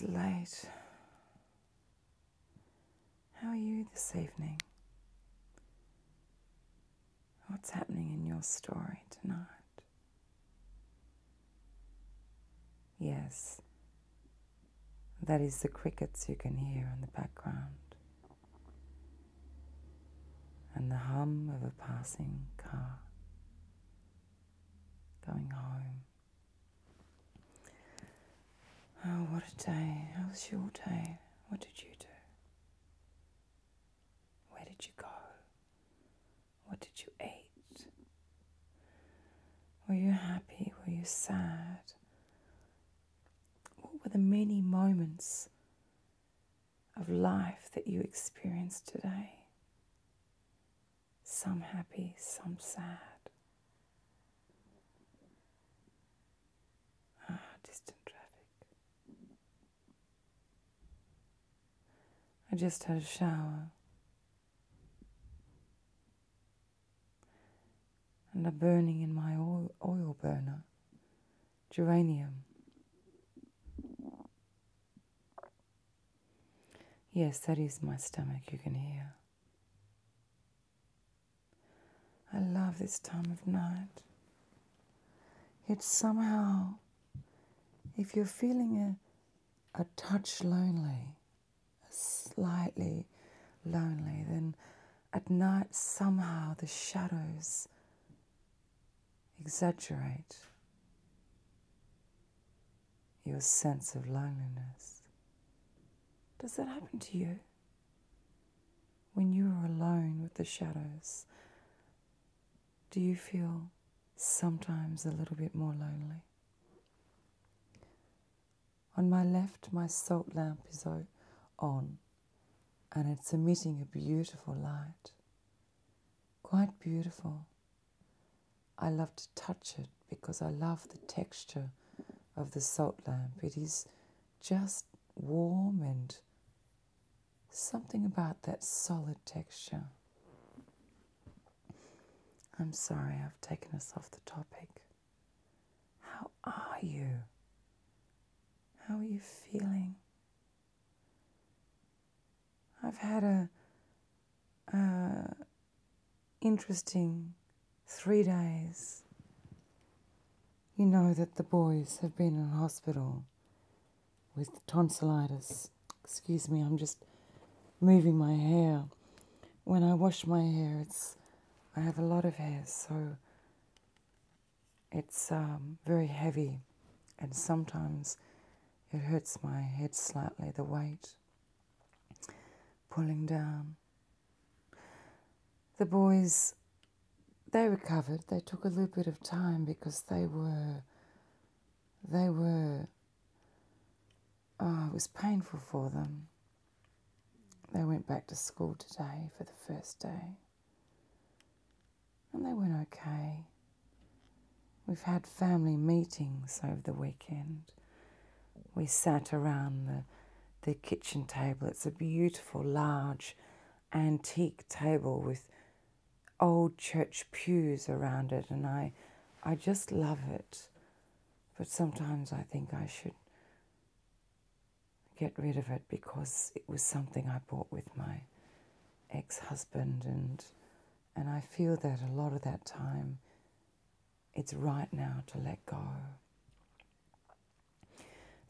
It's late. How are you this evening? What's happening in your story tonight? Yes, that is the crickets you can hear in the background and the hum of a passing car going home. Oh, what a day. How was your day? What did you do? Where did you go? What did you eat? Were you happy? Were you sad? What were the many moments of life that you experienced today? Some happy, some sad. Just had a shower. And a burning in my oil, oil burner, geranium. Yes, that is my stomach, you can hear. I love this time of night. Yet somehow, if you're feeling a, a touch lonely, slightly lonely, then at night somehow the shadows exaggerate your sense of loneliness. Does that happen to you? When you are alone with the shadows, do you feel sometimes a little bit more lonely? On my left, my salt lamp is on and it's emitting a beautiful light. Quite beautiful. I love to touch it because I love the texture of the salt lamp. It is just warm and something about that solid texture. I'm sorry I've taken us off the topic. How are you? How are you feeling? I've had a, a interesting three days. You know that the boys have been in hospital with tonsillitis. Excuse me, I'm just moving my hair. When I wash my hair, it's I have a lot of hair, so it's um, very heavy, and sometimes it hurts my head slightly. The weight pulling down. The boys, they recovered. They took a little bit of time because they were, they were, oh, it was painful for them. They went back to school today for the first day. And they went okay. We've had family meetings over the weekend. We sat around the the kitchen table. It's a beautiful, large, antique table with old church pews around it, and I, I just love it. But sometimes I think I should get rid of it because it was something I bought with my ex-husband, and and I feel that a lot of that time, it's right now to let go.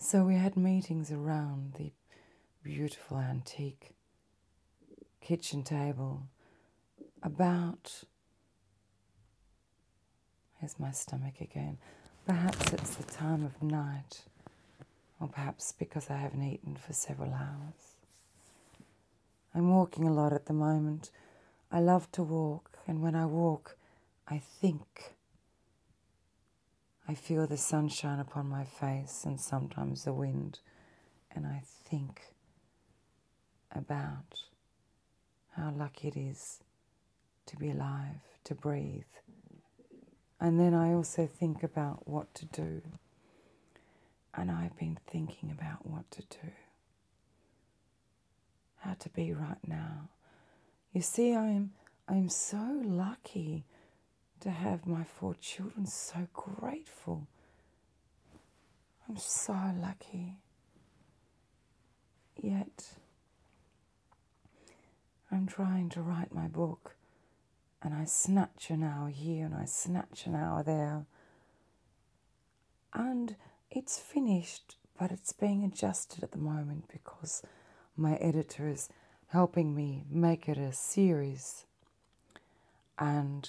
So we had meetings around the beautiful antique kitchen table about. Here's my stomach again. Perhaps it's the time of night, or perhaps because I haven't eaten for several hours. I'm walking a lot at the moment. I love to walk, and when I walk, I think. I feel the sunshine upon my face and sometimes the wind, and I think about how lucky it is to be alive, to breathe. And then I also think about what to do. And I've been thinking about what to do, how to be right now. You see, I'm, I'm so lucky to have my four children, so grateful. I'm so lucky. yet I'm trying to write my book and I snatch an hour here and I snatch an hour there. And it's finished, but it's being adjusted at the moment because my editor is helping me make it a series. And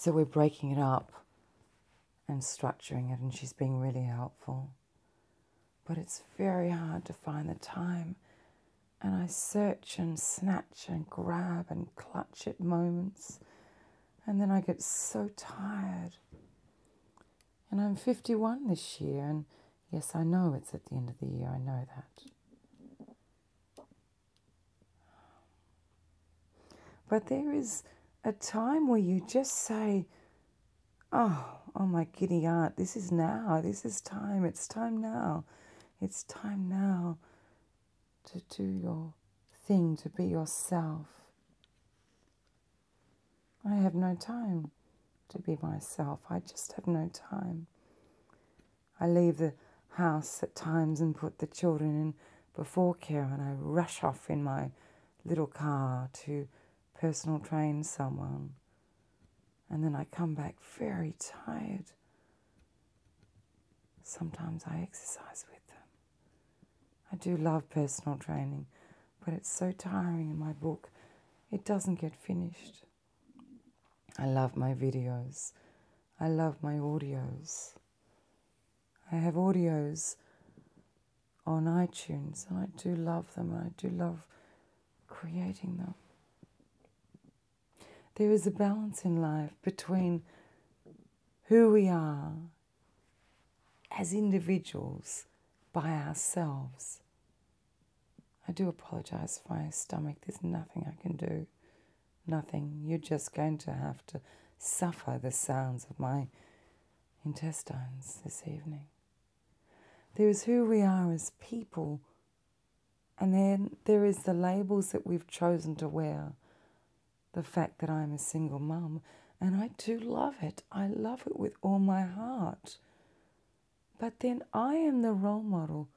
so we're breaking it up and structuring it, and she's being really helpful. But it's very hard to find the time and I search and snatch and grab and clutch at moments, and then I get so tired. And I'm 51 this year, and yes, I know it's at the end of the year, I know that. But there is a time where you just say, Oh, oh my giddy aunt, this is now, this is time, it's time now, it's time now to do your thing, to be yourself. I have no time to be myself. I just have no time. I leave the house at times and put the children in before care, and I rush off in my little car to personal train someone. And then I come back very tired. Sometimes I exercise with them. I do love personal training, but it's so tiring in my book. It doesn't get finished. I love my videos. I love my audios. I have audios on iTunes and I do love them and I do love creating them. There is a balance in life between who we are as individuals by ourselves. I do apologize for my stomach. There's nothing I can do. Nothing. You're just going to have to suffer the sounds of my intestines this evening. There is who we are as people, and then there is the labels that we've chosen to wear. The fact that I'm a single mum, and I do love it. I love it with all my heart. But then I am the role model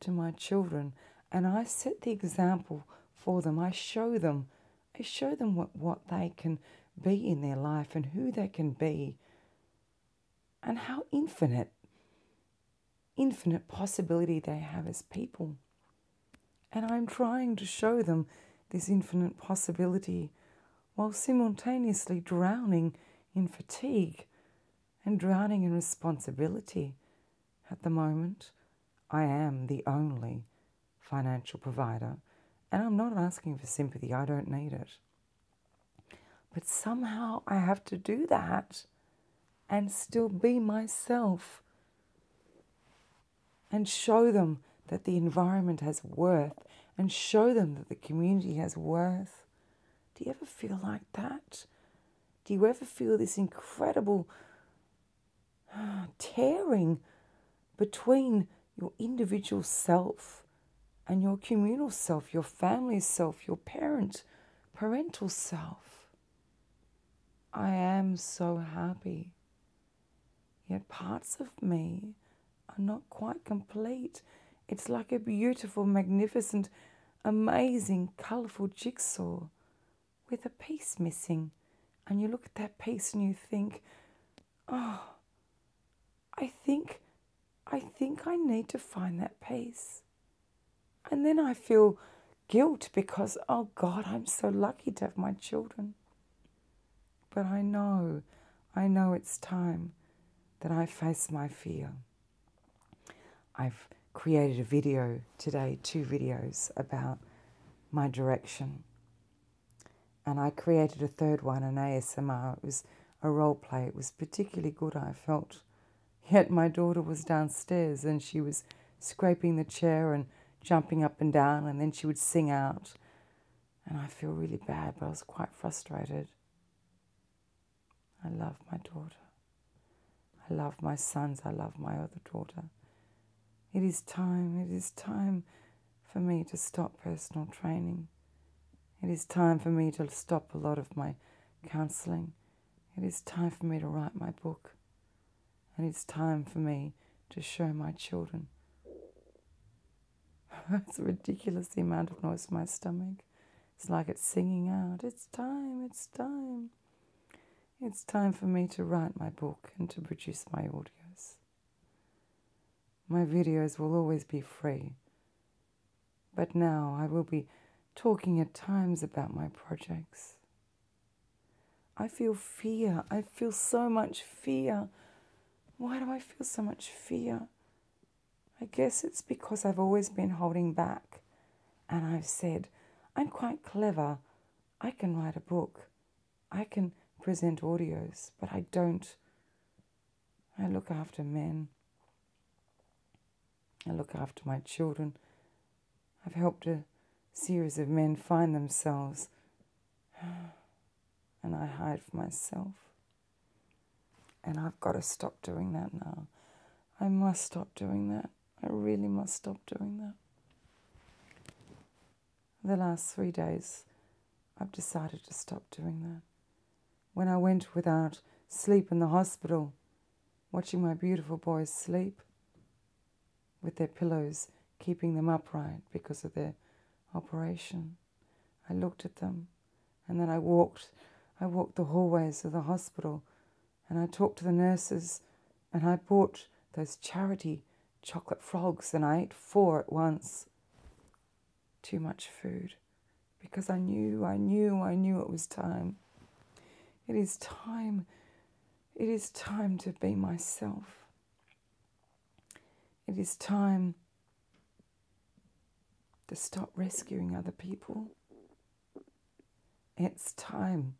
to my children and I set the example for them. I show them, I show them what, what they can be in their life and who they can be and how infinite, infinite possibility they have as people. And I'm trying to show them this infinite possibility while simultaneously drowning in fatigue and drowning in responsibility at the moment, I am the only financial provider, and I'm not asking for sympathy, I don't need it. But somehow I have to do that and still be myself and show them that the environment has worth and show them that the community has worth. Do you ever feel like that? Do you ever feel this incredible tearing between your individual self and your communal self, your family self, your parent, parental self. I am so happy. Yet parts of me are not quite complete. It's like a beautiful, magnificent, amazing, colourful jigsaw with a piece missing. And you look at that piece and you think, oh, I think I think I need to find that piece. And then I feel guilt because, oh God, I'm so lucky to have my children. But I know, I know it's time that I face my fear. I've created a video today, two videos about my direction. And I created a third one, an ASMR. It was a role play. It was particularly good, I felt. Yet my daughter was downstairs and she was scraping the chair and jumping up and down, and then she would sing out. And I feel really bad, but I was quite frustrated. I love my daughter. I love my sons. I love my other daughter. It is time, it is time for me to stop personal training. It is time for me to stop a lot of my counseling. It is time for me to write my book and it's time for me to show my children it's ridiculous the amount of noise in my stomach. It's like it's singing out, It's time, it's time. It's time for me to write my book and to produce my audios. My videos will always be free, but now I will be talking at times about my projects. I feel fear. I feel so much fear. Why do I feel so much fear? I guess it's because I've always been holding back and I've said, I'm quite clever. I can write a book. I can present audios, but I don't. I look after men. I look after my children. I've helped a series of men find themselves, and I hide for myself. And I've got to stop doing that now. I must stop doing that. I really must stop doing that. The last three days, I've decided to stop doing that. When I went without sleep in the hospital, watching my beautiful boys sleep with their pillows, keeping them upright because of their operation, I looked at them and then I walked I walked the hallways of the hospital and I talked to the nurses and I bought those charity chocolate frogs and I ate four at once. Too much food because I knew, I knew, I knew it was time. It is time. It is time to be myself. It is time to stop rescuing other people. It's time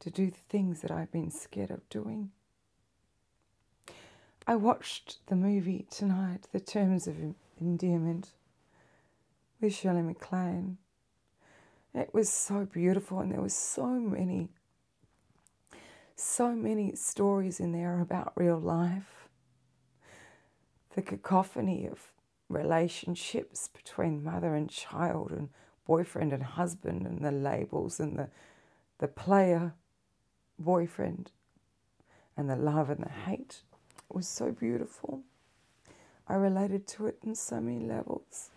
to do the things that I've been scared of doing. I watched the movie tonight, The Terms of Endearment, with Shirley MacLaine. It was so beautiful, and there were so many, so many stories in there about real life. The cacophony of relationships between mother and child, and boyfriend and husband, and the labels, and the, the player boyfriend, and the love and the hate was so beautiful. I related to it in so many levels.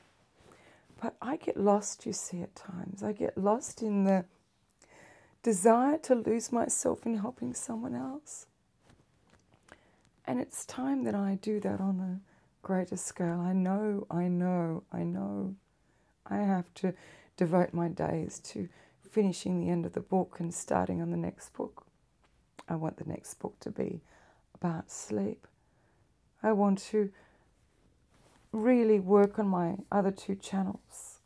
But I get lost, you see, at times. I get lost in the desire to lose myself in helping someone else. And it's time that I do that on a greater scale. I know, I know, I know. I have to devote my days to finishing the end of the book and starting on the next book. I want the next book to be about sleep. I want to really work on my other two channels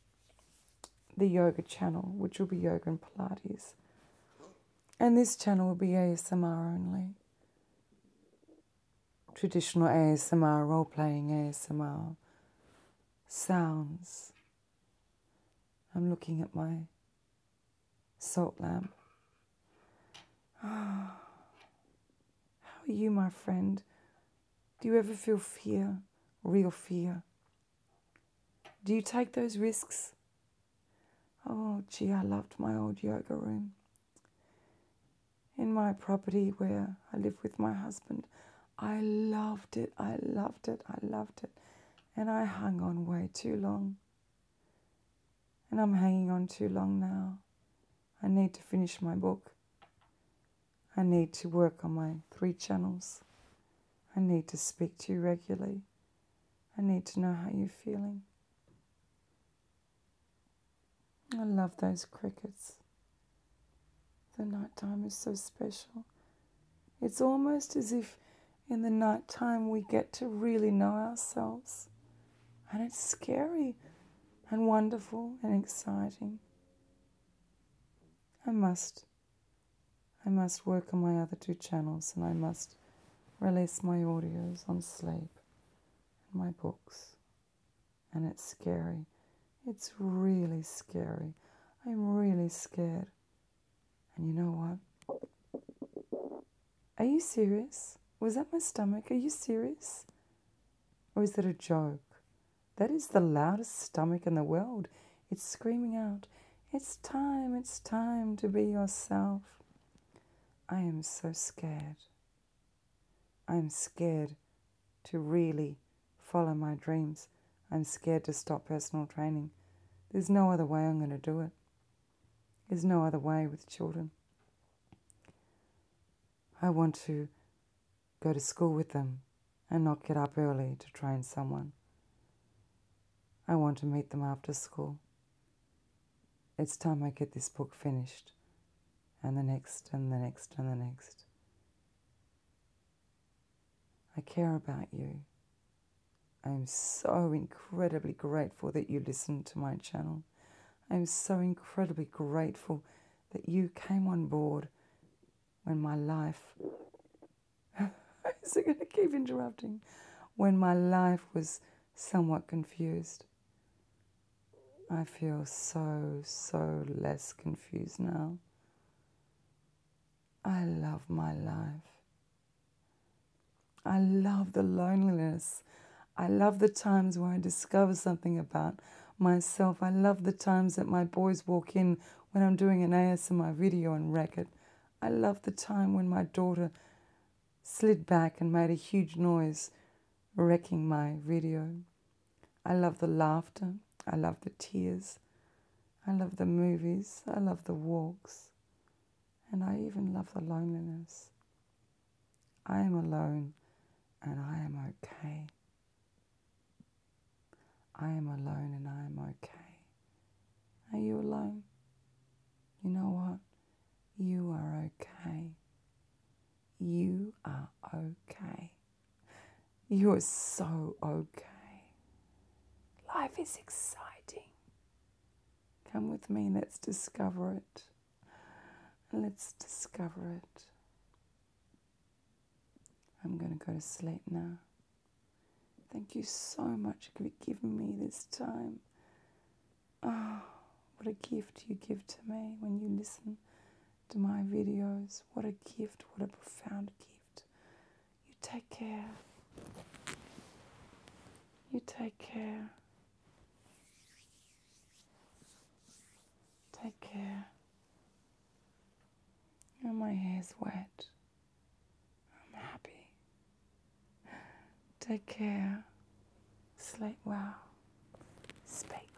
the yoga channel, which will be yoga and Pilates, and this channel will be ASMR only. Traditional ASMR, role playing ASMR, sounds. I'm looking at my salt lamp. How are you, my friend? Do you ever feel fear, real fear? Do you take those risks? Oh, gee, I loved my old yoga room. In my property where I live with my husband, I loved it, I loved it, I loved it. And I hung on way too long. And I'm hanging on too long now. I need to finish my book. I need to work on my three channels. I need to speak to you regularly. I need to know how you're feeling. I love those crickets. The nighttime is so special. It's almost as if in the night time we get to really know ourselves. And it's scary and wonderful and exciting. I must I must work on my other two channels and I must release my audios on sleep and my books. And it's scary. It's really scary. I'm really scared. And you know what? Are you serious? Was that my stomach? Are you serious? Or is that a joke? That is the loudest stomach in the world. It's screaming out, It's time, it's time to be yourself. I am so scared. I am scared to really follow my dreams. I'm scared to stop personal training. There's no other way I'm going to do it. There's no other way with children. I want to go to school with them and not get up early to train someone. I want to meet them after school. It's time I get this book finished, and the next, and the next, and the next. I care about you. I am so incredibly grateful that you listened to my channel. I am so incredibly grateful that you came on board when my life. Is it going to keep interrupting? When my life was somewhat confused. I feel so, so less confused now. I love my life. I love the loneliness I love the times where I discover something about myself. I love the times that my boys walk in when I'm doing an ASMR video and wreck it. I love the time when my daughter slid back and made a huge noise wrecking my video. I love the laughter. I love the tears. I love the movies. I love the walks. And I even love the loneliness. I am alone and I am okay. I am alone and I am okay. Are you alone? You know what? You are okay. You are okay. You are so okay. Life is exciting. Come with me, let's discover it. Let's discover it. I'm going to go to sleep now. Thank you so much for giving me this time. Oh, what a gift you give to me when you listen to my videos. What a gift, what a profound gift. You take care. You take care. Take care. And my hair's wet. I'm happy. Take care. Sleep well. Speak